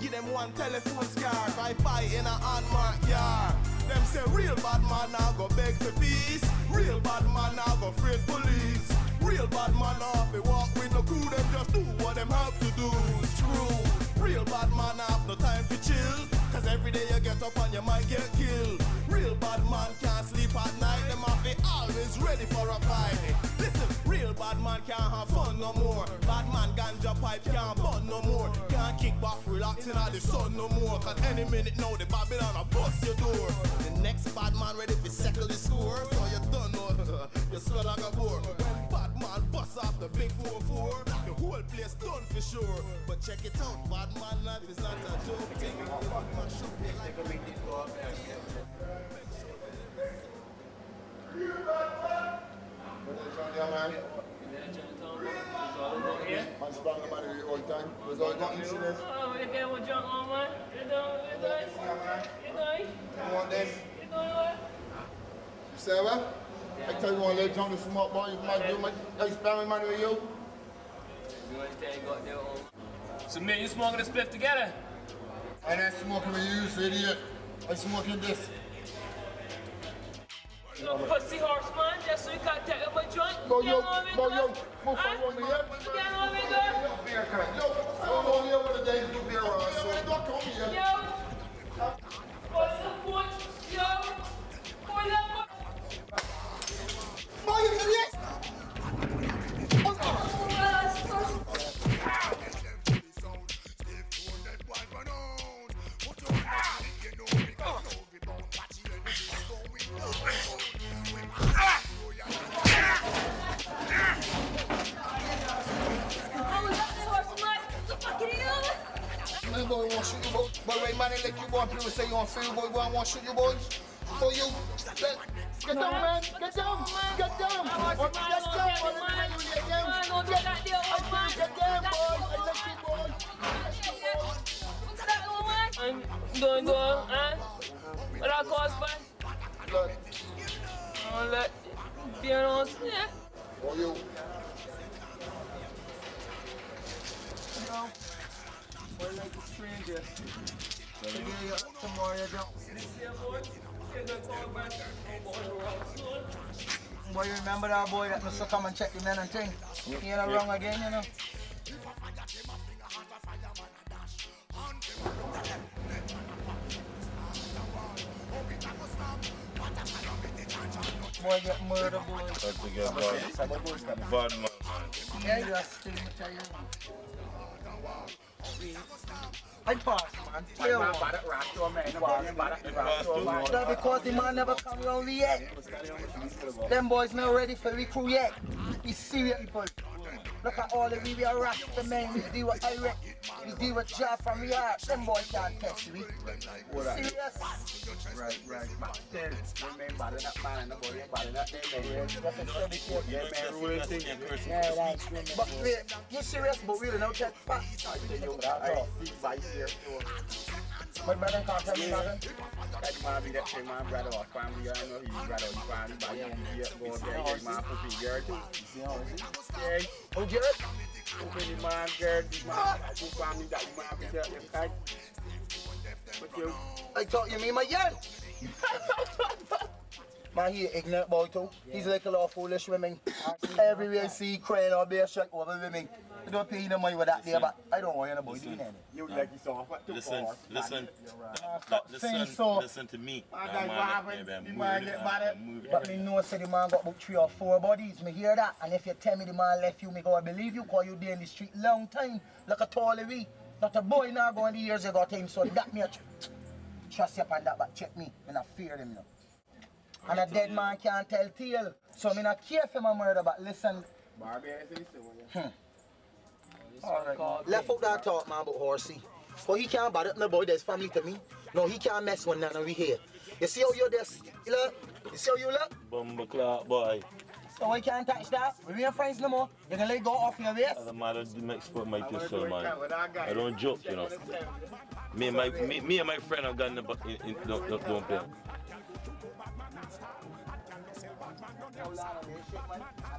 Give them one telephone scar. I fight in a unmarked yard. Them say real bad man now go beg for peace. Real bad man now go afraid police. Real bad man now if walk with no crew, them just do what them have to do. It's true. Real bad man have no time for chill. Cause every day you get up and you might get killed. Real bad man can't sleep at night. Them have be always ready for a fight. Listen, real bad man can't have fun no more. Bad man ganja pipe can't burn no more. Kick back relaxing at the sun no more. Cause any minute now the Babylon will bust your door. The next bad man ready to settle the score. So you don't know oh, you skull like a bore. When bad man bust off the big 4-4, the whole place done for sure. But check it out, bad man life is not a joke. Take it mash up your life. Time. Was all got incident. Oh, you get what junk on, man? You doing? You doing? You doing? You want this? You doing what? You say what? I tell you one leg jump the smoke boy, you might do my I sprang man with you. You want to take got their own. So me and you smoking a spliff together? And I smoking with you, you idiot. I smoking this. You know, pussy horse, man, just so you can take up a joint. Boy, You yo, know what I mean, boy, yo, girl? move Huh? forward me, yeah? You know boy, want shoot you, boy. Boy, wait, man, they let you boy. People say you on field, boy. Boy, want shoot you, boy. For you. Get get down, man. Get down. Get down. Or Get down. Or let me you get down. Man, don't do that there, I old man. say get down, boy. I let you, boy. I'm doing good, huh? What that cost, man? Look, I'll let be on yeah. for you. Stranger. Tomorrow you. Boy, you remember that boy that must have come and check the men and thing? He ain't wrong again, you know. Boy get murdered, boy. That's to get bad. Bad man, man. Yeah, you are still in tell. I pass, man. Play on. That's because the man never come around yet. Them boys not ready for recruit yet. We serious people. Look at all the we be a rasta men. We deal with Iraq. We deal with Jah from the heart. Them boys can't test we. Serious. Right, right. But still, remember that man and the boy, remember that they Yeah, man, real thing. Yeah, that's true. But wait, you serious? But really now check facts. I tell you that, I see by here. My brother can't tell me nothing. That man be that same man brother or family, I know he's brother or family, but he here go there, get man put in here too. Yeah, Oh, Jared? too many man, girl, man, ah. who family that man be there, you can't. But you, I thought you mean my yarn. Man, he ignorant boy too. He's like a lot of foolish women. Everywhere you see crying or bear shake over women. You don't pay no money with that there, but I don't want you boy doing anything. you like you saw what too Listen, far. listen, Stop listen, so. listen to me. Man, That that man, happen, yeah, man, the man get man, mad. move it. But me know say the man got about three or four bodies. Me hear that. And if you tell me the man left you, me go I believe you cause you there in the street long time. Like a tall we. Not a boy now going the years ago time. So that me a trust you upon that but check me. Me not fear them you know. And a dead man can't tell tale. So me not care for my murder, but listen. Barbie, I think so. yeah. Alright. Left out that talk man about horsey. For he can't bother my boy, there's family to me. No, he can't mess with none of we here. You see how you're there, you look? You see how you look? Bumble clock boy. So we can't touch that. We ain't friends no more. You can let go off your waist. As a matter of the next sport my I'm gonna pistol, do it man. with that guy. I don't joke, you know. Me and my me, me and my friend have gotten the in, in, don't, don't, don't play.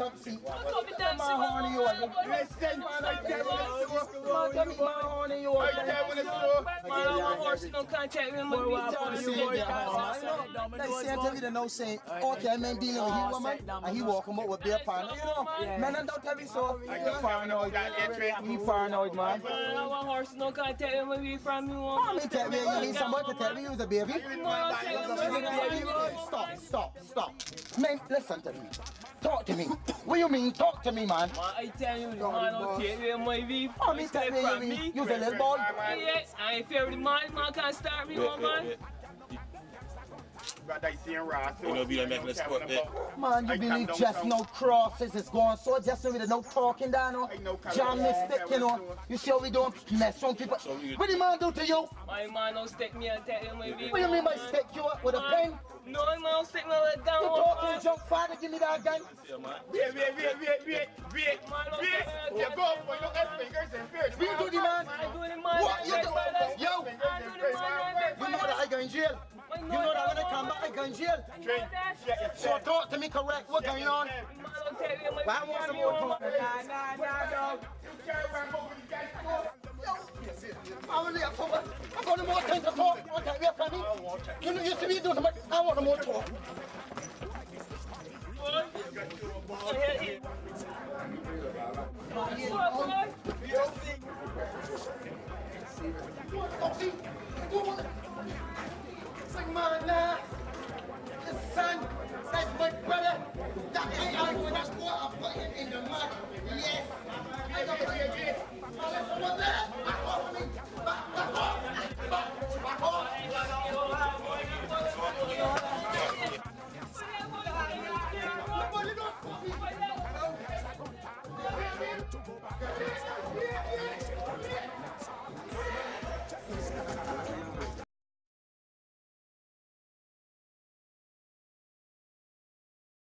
you dump seat. Don't be dancing, horny you. Listen, man, I tell you the me, man, horny you. I tell you the truth. Man, I'm no contact with my beat. They say tell you the no saying, okay, man dealing with you, man, and he walking about with beer pan. You know, man, and don't tell me so. I paranoid you. He paranoid, man. Man, I'm a horse, no contact with beat from you. How me tell me you need somebody to tell me you was a baby? Me, Stop, stop, stop. Man, listen to me. Talk to me. What do you mean? Talk to me, man. I tell you, man, don't take away my beef. How oh, me tell me you from me. You a little boy. Yes, I ain't fair with the man, man can't start me, one man. Brother, you see him raw. You know, be like making a sport bet. Man, you believe just no crosses is going so just with no talking down, no. John Mystic, you know. You see how we don't mess around people. What the man do to you? My man don't stick me and take my beef. What do you mean by man. stick you up with a pen? No, man don't stick me with a gun. You oh, one talking man. junk father, give me that gun. Yeah, man. Wait, wait, wait, wait, wait, wait, wait. You go for you look at fingers and fingers. You do the man. I do the I come back, go in jail. Drink, shut your So talk to me correct. What going on? Man don't take away my Why want some more talk? Nah, nah, nah, dog. I'm gonna I'm gonna more time to talk. Okay, wait for me. You know, you see me do something. I want more talk. Yeah, yeah.